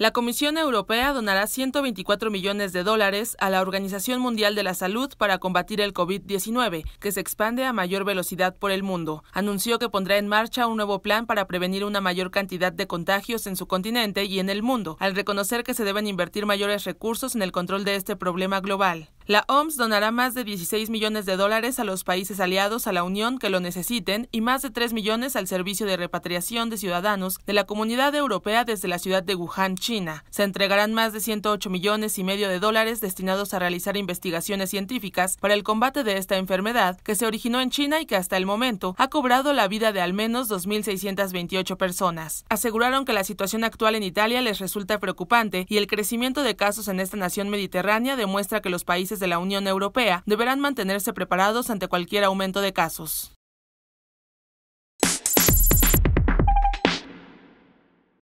La Comisión Europea donará 124 millones de dólares a la Organización Mundial de la Salud para combatir el COVID-19, que se expande a mayor velocidad por el mundo. Anunció que pondrá en marcha un nuevo plan para prevenir una mayor cantidad de contagios en su continente y en el mundo, al reconocer que se deben invertir mayores recursos en el control de este problema global. La OMS donará más de 16 millones de dólares a los países aliados a la Unión que lo necesiten y más de 3 millones al Servicio de Repatriación de Ciudadanos de la Comunidad Europea desde la ciudad de Wuhan, China. Se entregarán más de 108 millones y medio de dólares destinados a realizar investigaciones científicas para el combate de esta enfermedad que se originó en China y que hasta el momento ha cobrado la vida de al menos 2.628 personas. Aseguraron que la situación actual en Italia les resulta preocupante y el crecimiento de casos en esta nación mediterránea demuestra que los países de la Unión Europea deberán mantenerse preparados ante cualquier aumento de casos.